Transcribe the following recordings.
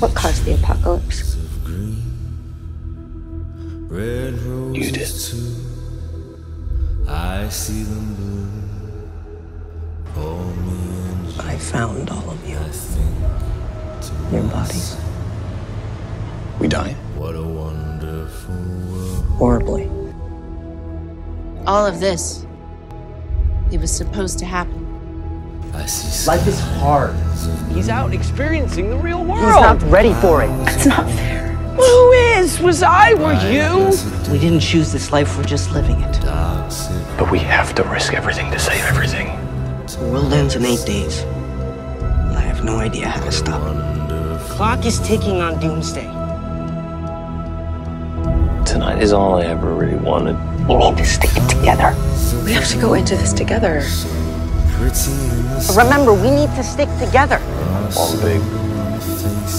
What caused the apocalypse? You did. I see them blue. Pour me I found all of you. I think to Your myself, bodies. We dying? What a wonderful world. Horribly. All of this, it was supposed to happen. I see Life is hard. He's out experiencing the real world. He's not ready for it. It's not fair. Who is? Was I? Were you? We didn't choose this life, we're just living it. But we have to risk everything to save everything. The world ends in eight days. I have no idea how to stop it. Clock is ticking on doomsday. Tonight is all I ever really wanted. We need to stick it together. We have to go into this together. Pretty in the Remember, we need to stick together. One big,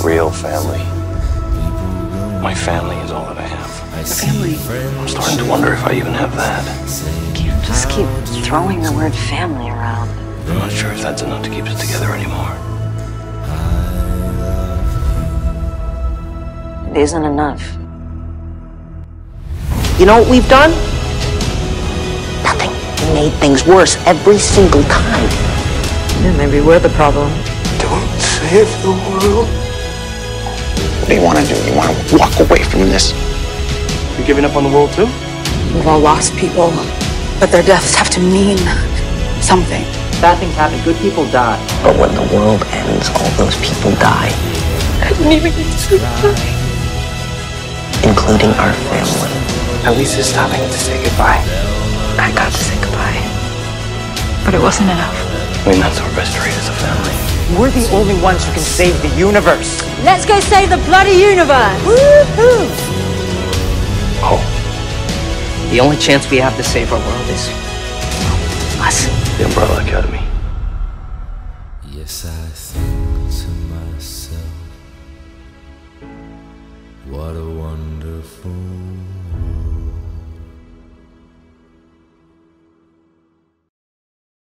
real family. My family is all that I have. Family. I'm starting to wonder if I even have that. Can't just keep throwing the word family around. I'm not sure if that's enough to keep us together anymore. It isn't enough. You know what we've done? Nothing. We made things worse every single time. Yeah, maybe we're the problem. Don't save the world. What do you want to do? You want to walk away from this? You're giving up on the world too? We've all lost people, but their deaths have to mean something. Bad things happen, good people die. But when the world ends, all those people die, I didn't even get to say goodbye. including our family. At least it's stopping to say goodbye. I got to say goodbye. But it wasn't enough. I mean, that's our best trait as a family. We're the only ones who can save the universe. Let's go save the bloody universe! Woohoo! Oh, The only chance we have to save our world is us. the Umbrella Academy. Yes, I think to myself, what a wonderful